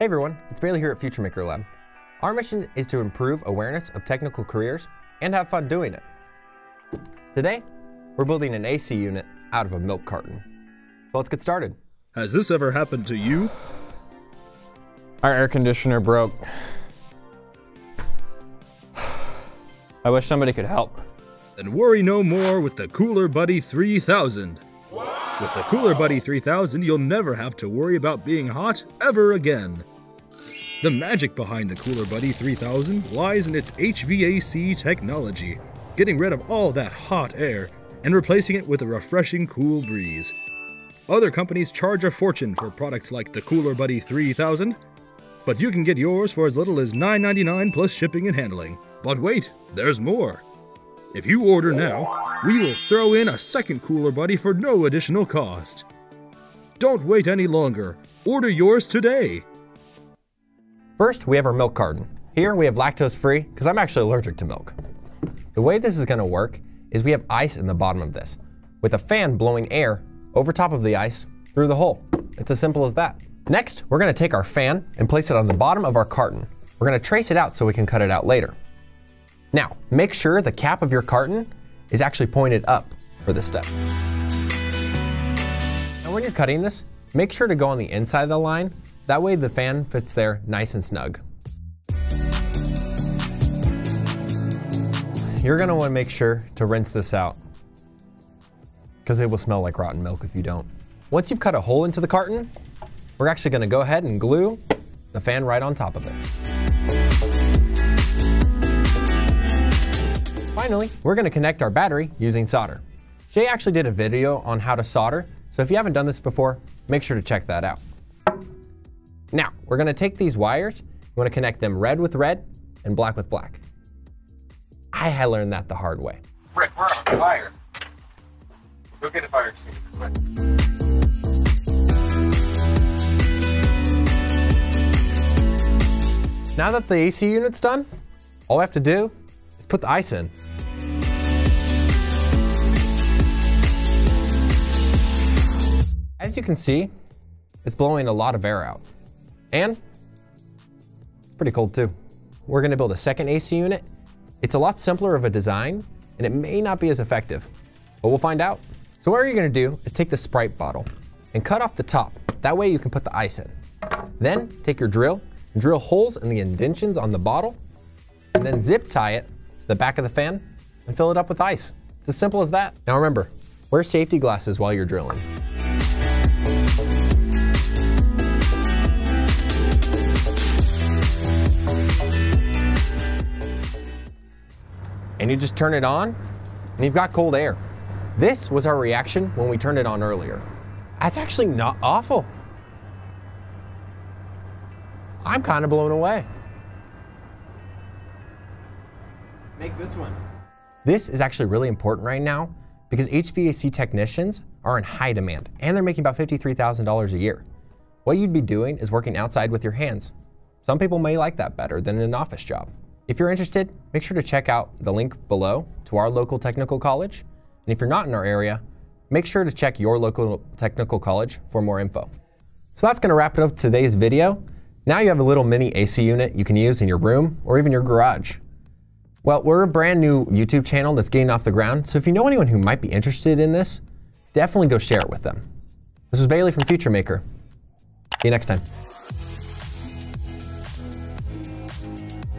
Hey everyone, it's Bailey here at Future Maker Lab. Our mission is to improve awareness of technical careers and have fun doing it. Today, we're building an AC unit out of a milk carton. So let's get started. Has this ever happened to you? Our air conditioner broke. I wish somebody could help. Then worry no more with the Cooler Buddy 3000. With the Cooler Buddy 3000, you'll never have to worry about being hot ever again. The magic behind the Cooler Buddy 3000 lies in its HVAC technology, getting rid of all that hot air and replacing it with a refreshing cool breeze. Other companies charge a fortune for products like the Cooler Buddy 3000, but you can get yours for as little as $9.99 plus shipping and handling. But wait, there's more. If you order now, we will throw in a second Cooler Buddy for no additional cost. Don't wait any longer. Order yours today. First, we have our milk carton. Here we have lactose free because I'm actually allergic to milk. The way this is going to work is we have ice in the bottom of this with a fan blowing air over top of the ice through the hole. It's as simple as that. Next, we're going to take our fan and place it on the bottom of our carton. We're going to trace it out so we can cut it out later. Now, make sure the cap of your carton is actually pointed up for this step. Now when you're cutting this, make sure to go on the inside of the line. That way the fan fits there nice and snug. You're gonna wanna make sure to rinse this out because it will smell like rotten milk if you don't. Once you've cut a hole into the carton, we're actually gonna go ahead and glue the fan right on top of it. Finally, we're gonna connect our battery using solder. Jay actually did a video on how to solder, so if you haven't done this before, make sure to check that out. Now, we're gonna take these wires, you wanna connect them red with red and black with black. I had learned that the hard way. Rick, we're on fire. Go get a fire extinguisher. Now that the AC unit's done, all we have to do is put the ice in. As you can see, it's blowing a lot of air out. And it's pretty cold too. We're gonna build a second AC unit. It's a lot simpler of a design and it may not be as effective, but we'll find out. So what you're gonna do is take the Sprite bottle and cut off the top. That way you can put the ice in. Then take your drill and drill holes in the indentions on the bottle and then zip tie it to the back of the fan and fill it up with ice. It's as simple as that. Now remember, wear safety glasses while you're drilling. And you just turn it on and you've got cold air. This was our reaction when we turned it on earlier. That's actually not awful. I'm kind of blown away. Make this one. This is actually really important right now because HVAC technicians are in high demand and they're making about $53,000 a year. What you'd be doing is working outside with your hands. Some people may like that better than an office job. If you're interested, make sure to check out the link below to our local technical college. And if you're not in our area, make sure to check your local technical college for more info. So that's gonna wrap it up today's video. Now you have a little mini AC unit you can use in your room or even your garage. Well, we're a brand new YouTube channel that's getting off the ground, so if you know anyone who might be interested in this, definitely go share it with them. This was Bailey from Future Maker. See you next time.